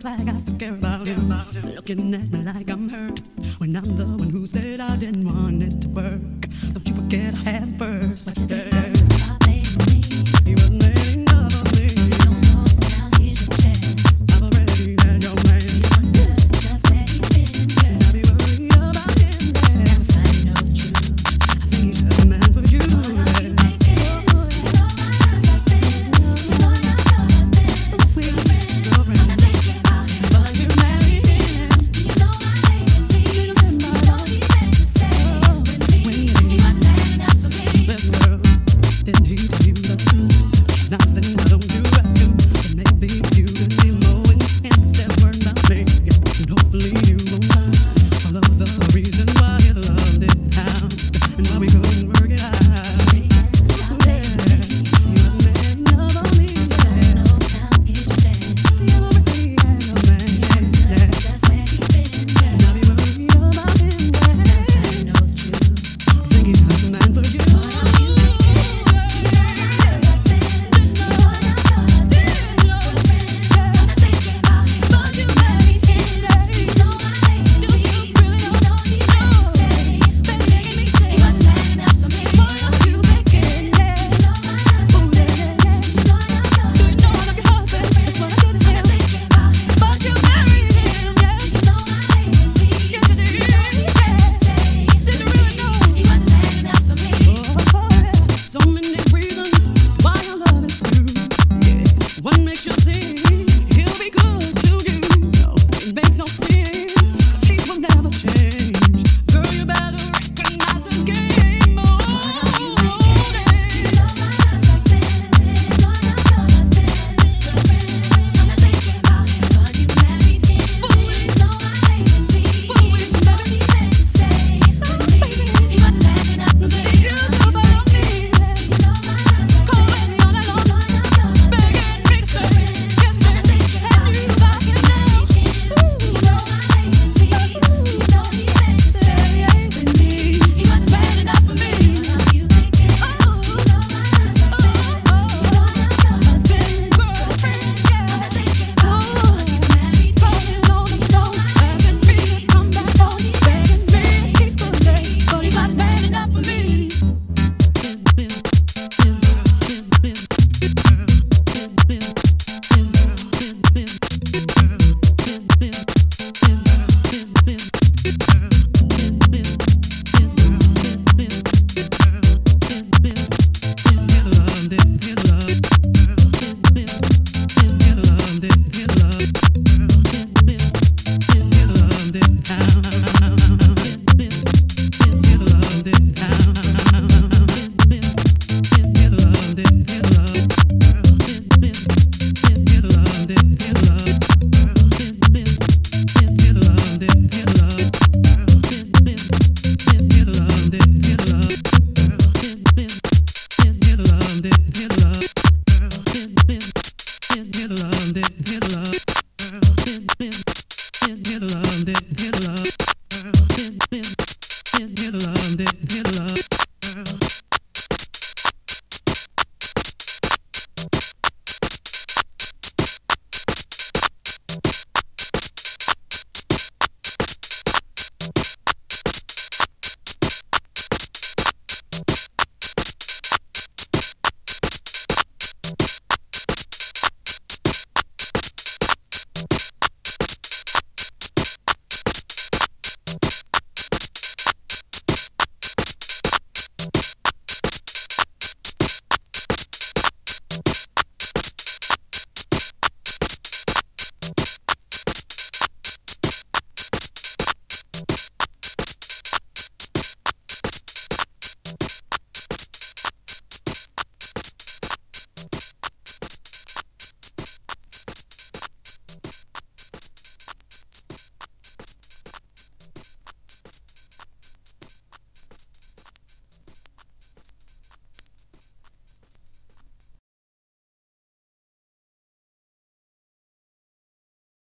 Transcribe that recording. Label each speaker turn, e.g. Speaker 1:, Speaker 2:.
Speaker 1: like I still care about him. Looking at me like I'm hurt when I'm the one who said I didn't want it to work. Don't you forget I had first.